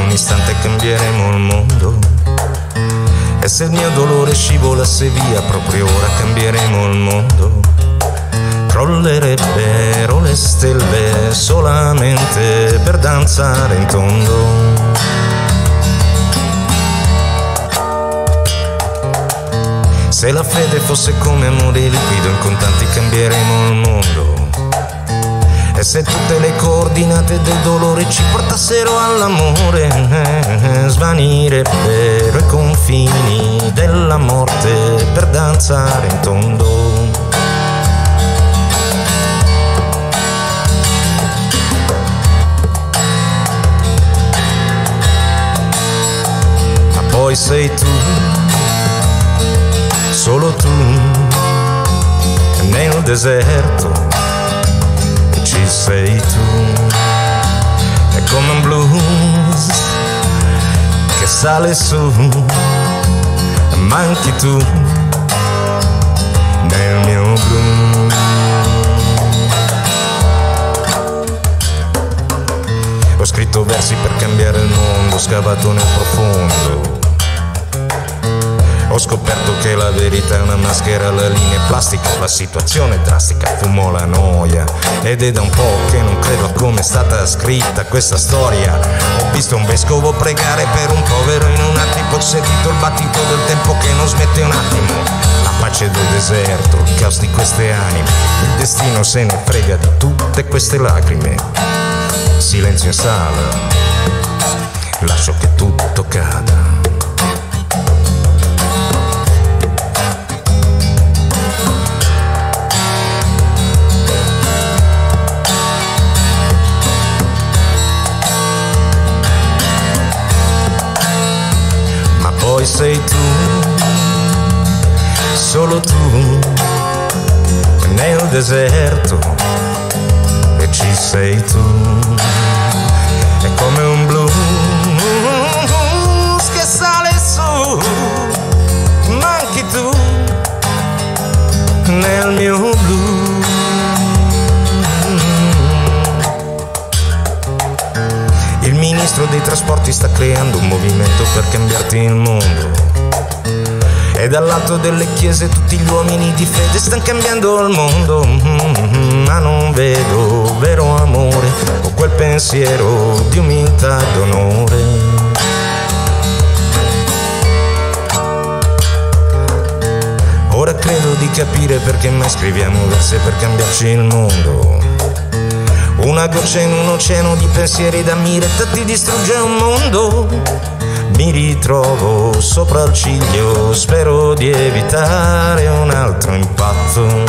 un istante cambieremo il mondo. E se il mio dolore scivolasse via, proprio ora cambieremo il mondo. Crollerebbero le stelle solamente per danzare in tondo. Se la fede fosse come amore liquido, in contanti cambieremo il mondo. E se tutte le coordinate del dolore ci portassero all'amore, eh, svanirebbero i confini della morte per danzare in tondo. Ma poi sei tu, solo tu, nel deserto sei tu. È come un blues che sale su, manchi tu nel mio blues. Ho scritto versi per cambiare il mondo, scavato nel profondo. Ho scoperto che la verità è una maschera, la linea è plastica, la situazione è drastica, fumo la noia ed è da un po' che non credo a come è stata scritta questa storia. Ho visto un vescovo pregare per un povero in un attimo, ho sentito il battito del tempo che non smette un attimo. La pace del deserto, il caos di queste anime, il destino se ne frega di tutte queste lacrime. Silenzio in sala, lascio che tutto cada. Poi sei tu, solo tu, nel deserto e ci sei tu. Ministro dei trasporti sta creando un movimento per cambiarti il mondo. E dall'alto delle chiese tutti gli uomini di fede stanno cambiando il mondo. Mm-hmm, ma non vedo vero amore o quel pensiero di umiltà e d'onore. Ora credo di capire perché mai scriviamo versi per cambiarci il mondo. Una goccia in un oceano di pensieri da miretta ti distrugge un mondo. Mi ritrovo sopra il ciglio, spero di evitare un altro impatto.